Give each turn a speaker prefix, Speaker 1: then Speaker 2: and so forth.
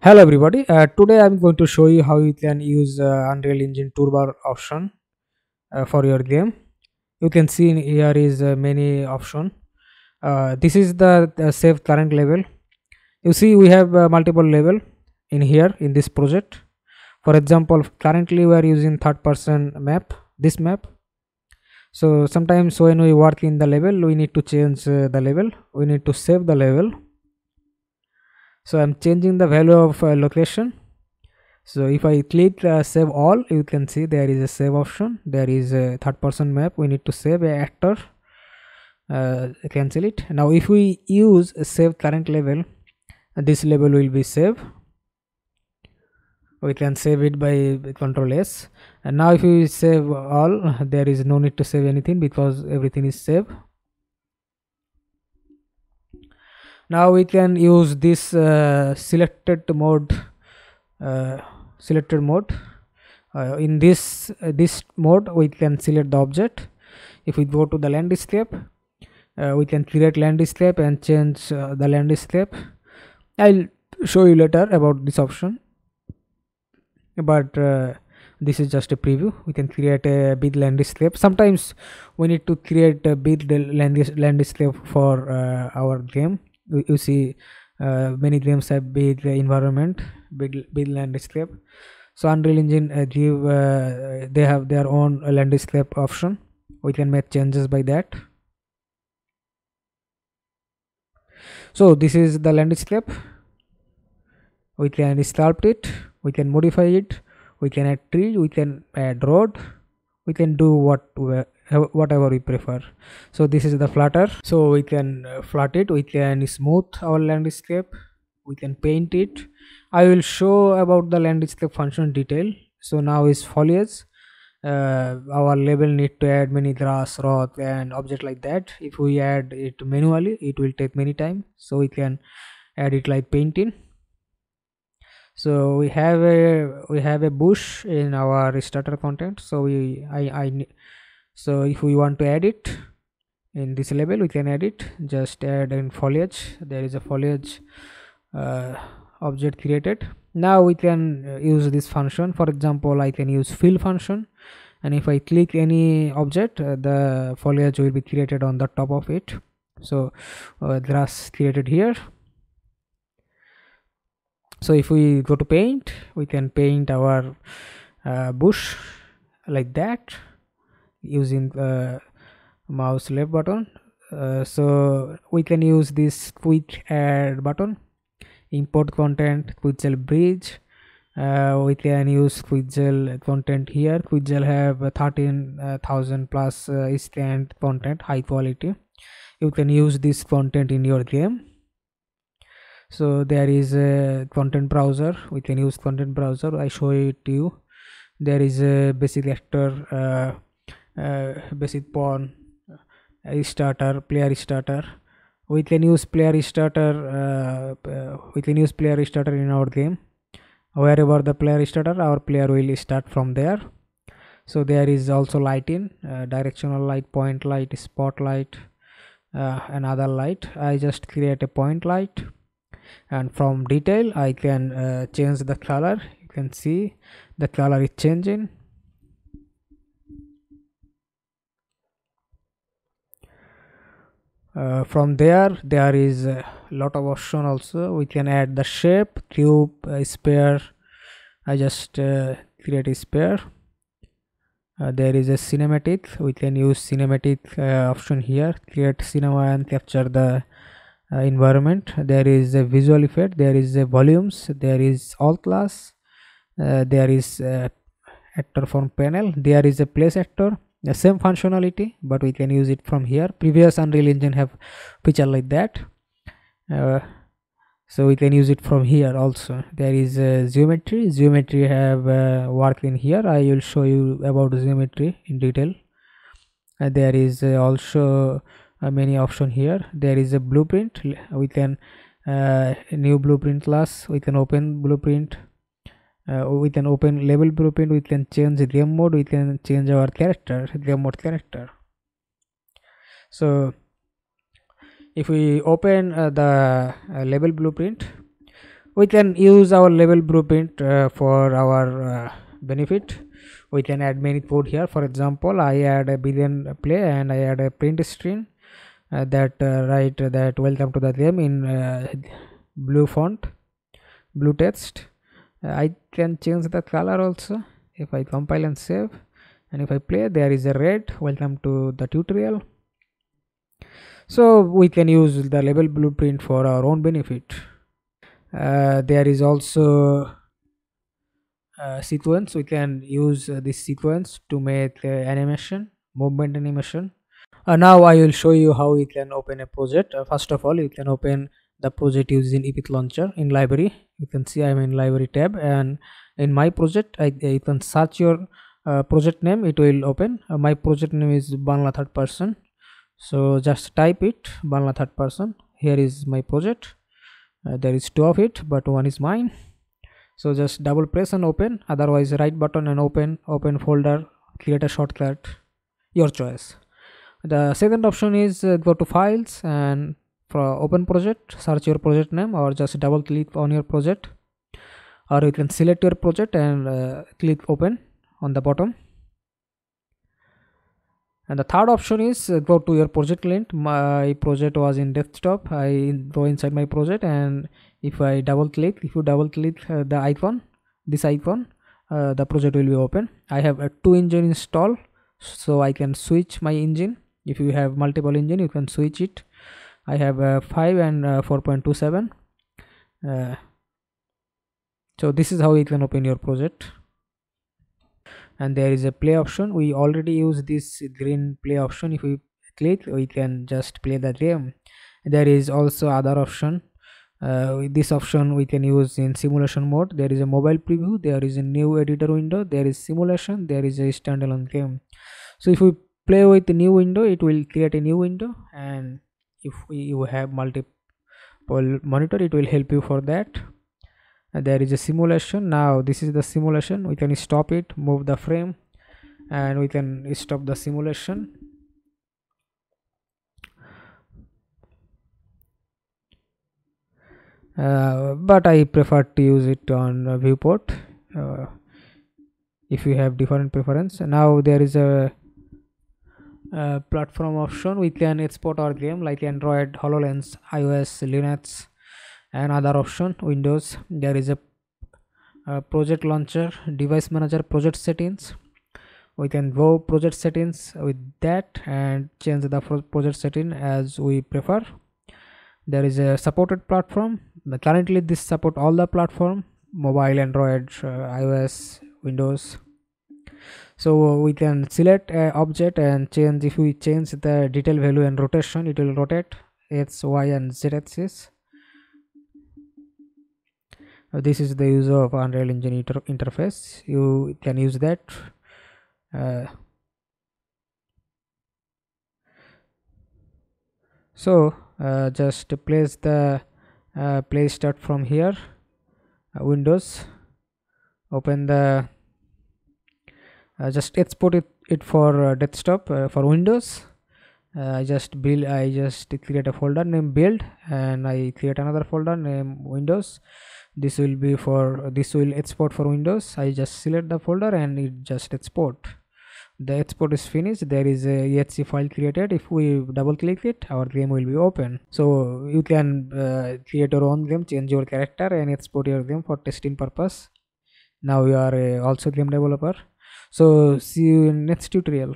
Speaker 1: Hello everybody, uh, today I'm going to show you how you can use uh, Unreal Engine toolbar option uh, for your game. You can see here is uh, many option. Uh, this is the, the save current level. You see we have uh, multiple level in here in this project. For example, currently we are using third person map, this map. So sometimes when we work in the level, we need to change the level. We need to save the level so i'm changing the value of uh, location. So if i click uh, save all you can see there is a save option. There is a third person map we need to save a actor. Uh, cancel it. Now if we use save current level this level will be saved. We can save it by control s. And now if we save all there is no need to save anything because everything is saved now we can use this uh, selected mode uh, selected mode. Uh, in this uh, this mode we can select the object. If we go to the landscape uh, we can create landscape and change uh, the landscape. I'll show you later about this option. But this is just a preview. We can create a big landscape. Sometimes we need to create a big landscape for our game you see uh, many games have big environment big big landscape. So unreal engine uh, give uh, they have their own landscape option. We can make changes by that. So this is the landscape. We can sculpt it. We can modify it. We can add tree. We can add road we can do what whatever we prefer. So this is the flutter. So we can uh, flat it. We can smooth our landscape. We can paint it. I will show about the landscape function detail. So now is foliage. Uh, our label need to add many grass rock and object like that. If we add it manually it will take many time. So we can add it like painting so we have a we have a bush in our starter content. So we i i so if we want to add it in this level we can add it. Just add in foliage. There is a foliage uh, object created. Now we can uh, use this function. For example i can use fill function. And if i click any object uh, the foliage will be created on the top of it. So uh, grass created here so if we go to paint we can paint our uh, bush like that using the mouse left button. Uh, so we can use this quick add button import content quixel bridge. Uh, we can use quixel content here. Quixel have 13000 plus uh, content high quality. You can use this content in your game so there is a content browser. We can use content browser. I show it to you. There is a basic actor uh, uh, basic pawn uh, starter player starter. We can use player starter uh, we can use player starter in our game. Wherever the player starter our player will start from there. So there is also lighting uh, directional light point light spotlight uh, another light. I just create a point light and from detail i can uh, change the color. You can see the color is changing. Uh, from there there is a lot of option also. We can add the shape cube uh, sphere. I just uh, create a sphere. Uh, there is a cinematic. We can use cinematic uh, option here. Create cinema and capture the uh, environment. There is a visual effect there is a volumes there is all class there is actor from panel there is a place actor the same functionality but we can use it from here. Previous unreal engine have feature like that uh, so we can use it from here also. There is a geometry geometry have uh, work in here. I will show you about geometry in detail. Uh, there is uh, also uh, many option here. There is a blueprint we can new blueprint class we can open blueprint uh, we can open level blueprint we can change game mode we can change our character game mode character. So if we open uh, the uh, level blueprint we can use our level blueprint uh, for our uh, benefit. We can add many code here. For example i add a Begin Play and i add a print uh, that uh, write that welcome to the game in uh, blue font blue text. Uh, i can change the color also. If i compile and save and if i play there is a red. Welcome to the tutorial. So we can use the level blueprint for our own benefit. Uh, there is also uh, sequence. We can use uh, this sequence to make uh, animation movement animation uh, now i will show you how you can open a project. Uh, first of all you can open the project using Epic launcher in library. You can see i'm in library tab and in my project I, you can search your uh, project name it will open. My project name is banla third person. So just type it banla third person. Here is my project. There is two of it but one is mine. So just double press and open. Otherwise right button and open open folder create a shortcut. Your choice the second option is uh, go to files and for open project search your project name or just double click on your project. Or you can select your project and uh, click open on the bottom. And the third option is uh, go to your project link. My project was in desktop. I go inside my project and if i double click if you double click uh, the icon this icon uh, the project will be open. I have a two engine install so i can switch my engine if you have multiple engine you can switch it. I have a 5 and 4.27 uh, so this is how you can open your project. And there is a play option. We already use this green play option. If we click we can just play the game. There is also other option. Uh, this option we can use in simulation mode. There is a mobile preview. There is a new editor window. There is simulation. There is a standalone game. So if we play with new window it will create a new window. And if you have multiple monitor it will help you for that. And there is a simulation. Now this is the simulation. We can stop it move the frame and we can stop the simulation. Uh, but I prefer to use it on viewport uh, if you have different preference. Now there is a, a, platform option we can export our game like Android HoloLens iOS Linux and other option Windows. There is a, a project launcher device manager project settings. We can go project settings with that and change the project setting as we prefer. There is a supported platform. Currently this support all the platform mobile android uh, ios windows so we can select object and change if we change the detail value and rotation it will rotate x y and z axis. Uh, this is the use of unreal engine inter interface. You can use that. Uh, so uh, just place the uh, play start from here uh, windows. Open the uh, just export it, it for uh, desktop uh, for windows. I just build i just create a folder named build and i create another folder named windows. This will be for this will export for windows. I just select the folder and it just export. The export is finished. There is a exe file created. If we double click it our game will be open. So you can uh, create your own game change your character and export your game for testing purpose. Now you are uh, also game developer so see you in next tutorial